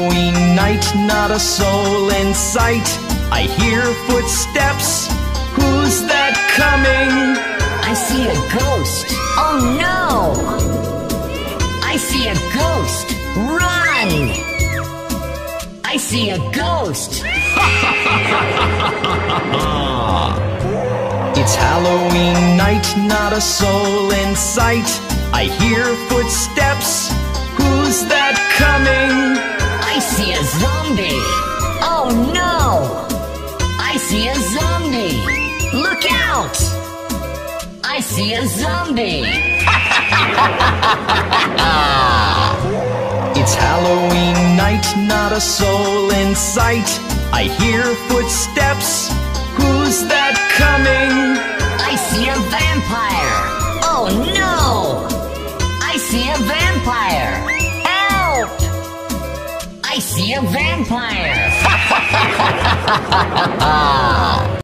Halloween night, not a soul in sight. I hear footsteps. Who's that coming? I see a ghost. Oh no! I see a ghost. Run! I see a ghost. It's Halloween night, not a soul in sight. I hear footsteps. Who's that zombie. Oh no! I see a zombie. Look out! I see a zombie. It's Halloween night, not a soul in sight. I hear footsteps. Who's that coming? I see a vampire. Oh no! A vampire.